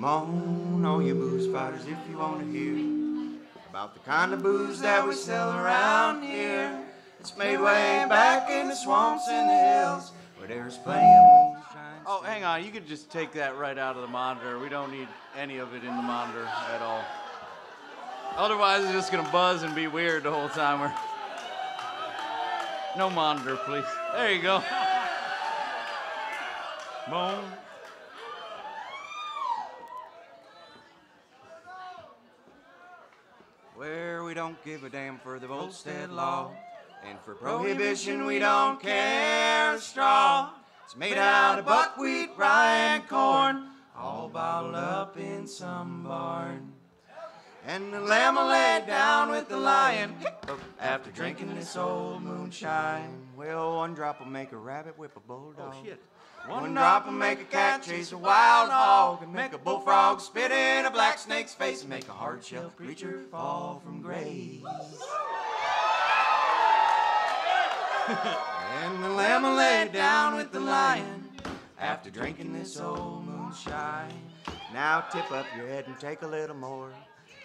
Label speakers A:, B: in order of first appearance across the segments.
A: Come on, all you booze fighters, if you want to hear about the kind of booze that we sell around here. It's made way back in the swamps and the hills where there's plenty of moonshine.
B: Oh, hang on. You could just take that right out of the monitor. We don't need any of it in the monitor at all. Otherwise, it's just gonna buzz and be weird the whole time. We're... No monitor, please. There you go. Boom.
A: Where we don't give a damn for the Volstead law. And for prohibition, we don't care a straw. It's made out of buckwheat, rye, and corn, all bottled up in some barn. And the lamb will lay down with the lion after drinking this old moonshine. Well, one drop will make a rabbit whip a bulldog.
B: Oh, shit.
A: One drop will make a cat chase a wild hog, and make a bullfrog spit in a black snake's face, and make a hard shell preacher fall from grace. and the lamb will lay down with the lion after drinking this old moonshine. Now tip up your head and take a little more.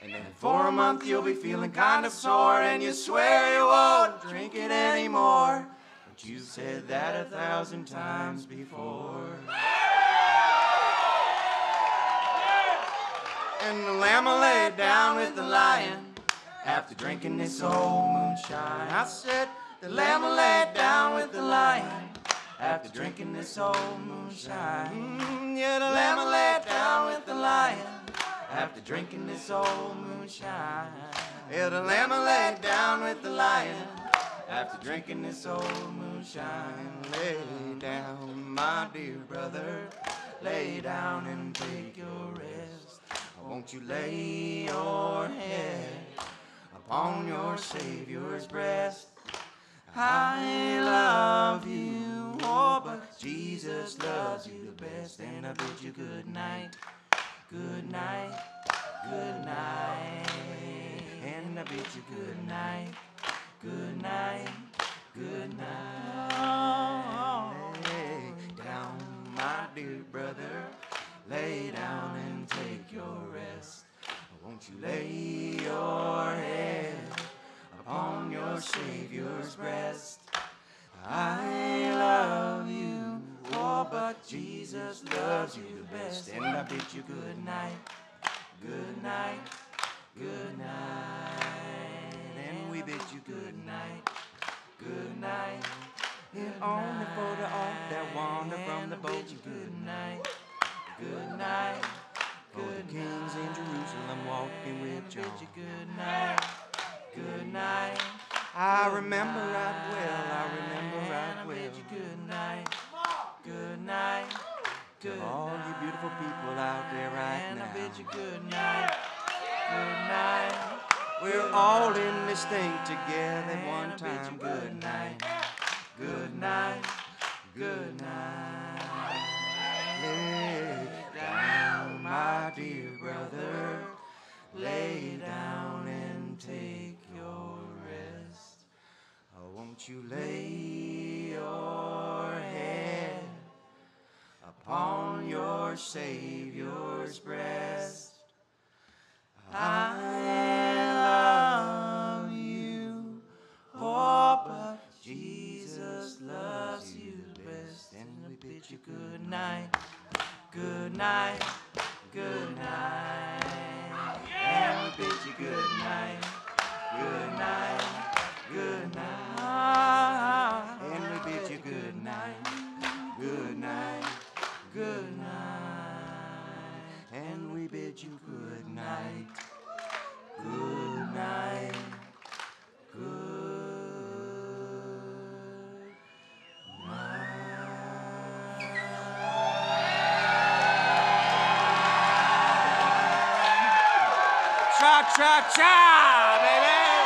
A: And then for a month you'll be feeling kind of sore, and you swear you won't drink it anymore. But you said that a thousand times before. And the lamb will lay down with the lion after drinking this old moonshine. I said the lamb will lay down with the lion after drinking this old moonshine. Mm, yeah, the lamb will lay down with the lion after drinking this old moonshine. Yeah, the lamb lay down with the lion after drinking this old moonshine. Lay down, my dear brother, lay down and take your rest. Won't you lay your head upon your Savior's breast? I love you, oh, but Jesus loves you the best, and I bid you good night, good night, good night, and I bid you good night, good night, good night. Lay down, my dear brother, lay down and take your rest. Won't you lay your head Jesus loves you the best. And I bid you good night, good night, good night. And we bid you good night, good night. And only for the off that wander from the boat. you good night, good night. For the kings in Jerusalem walking with John. Bid you good night, good night. I remember right well, I remember right well. Bid you good night, good night, good All you beautiful people out there right now. I bid you good night, good night. We're all in this thing together at one time. Good night, good night, good night. Lay down, my dear brother. Lay down and take your rest. Oh, won't you lay your head upon your Savior's breast? I love you, oh, but Jesus loves you best. And we bid you good night, good night, good night. And we bid you good night, bid you good night, good night, good Cha cha cha, baby!